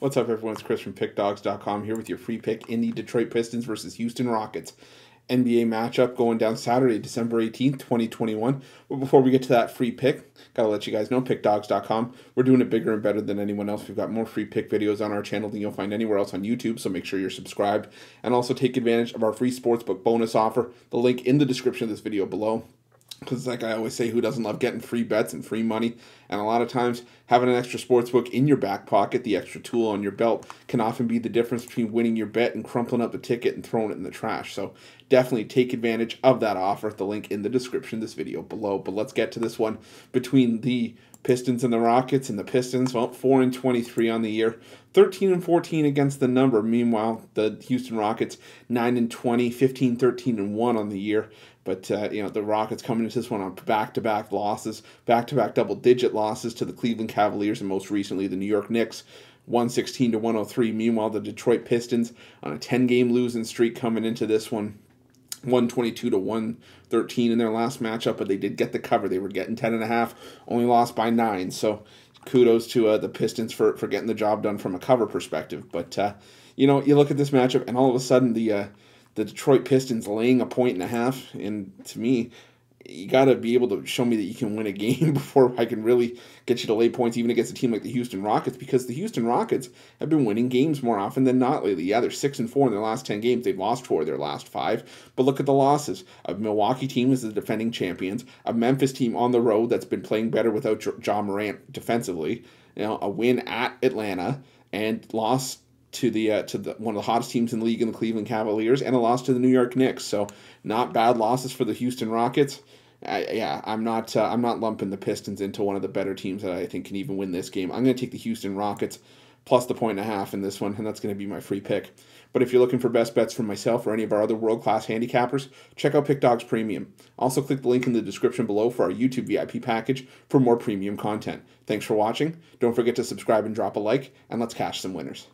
What's up, everyone? It's Chris from PickDawgz.com here with your free pick in the Detroit Pistons versus Houston Rockets. NBA matchup going down Saturday, December 18th, 2021. But before we get to that free pick, gotta let you guys know, pickdawgz.com. We're doing it bigger and better than anyone else. We've got more free pick videos on our channel than you'll find anywhere else on YouTube, so make sure you're subscribed. And also take advantage of our free sportsbook bonus offer. The link in the description of this video below because like I always say, who doesn't love getting free bets and free money? And a lot of times, having an extra sports book in your back pocket, the extra tool on your belt, can often be the difference between winning your bet and crumpling up the ticket and throwing it in the trash. So definitely take advantage of that offer. At the link in the description of this video below. But let's get to this one between the Pistons and the Rockets, and the Pistons, well, 4 and 23 on the year, 13 and 14 against the number. Meanwhile, the Houston Rockets, 9 and 20, 15, 13 and 1 on the year. But, uh, you know, the Rockets coming into this one on back to back losses, back to back double digit losses to the Cleveland Cavaliers and most recently the New York Knicks. 116 to 103. Meanwhile, the Detroit Pistons on a 10 game losing streak coming into this one. 122 to 113 in their last matchup, but they did get the cover. They were getting 10 and a half, only lost by nine. So kudos to uh, the Pistons for, for getting the job done from a cover perspective. But, uh, you know, you look at this matchup, and all of a sudden the, uh, the Detroit Pistons laying a point and a half, and to me, you got to be able to show me that you can win a game before I can really get you to lay points, even against a team like the Houston Rockets, because the Houston Rockets have been winning games more often than not lately. Yeah, they're six and four in their last ten games. They've lost four of their last five, but look at the losses. A Milwaukee team is the defending champions. A Memphis team on the road that's been playing better without Ja Morant defensively. You know, a win at Atlanta and loss to the uh, to the one of the hottest teams in the league in the Cleveland Cavaliers and a loss to the New York Knicks. So not bad losses for the Houston Rockets. I, yeah, I'm not uh, I'm not lumping the Pistons into one of the better teams that I think can even win this game. I'm going to take the Houston Rockets plus the point and a half in this one, and that's going to be my free pick. But if you're looking for best bets from myself or any of our other world class handicappers, check out PickDawgz Premium. Also, click the link in the description below for our YouTube VIP package for more premium content. Thanks for watching. Don't forget to subscribe and drop a like, and let's cash some winners.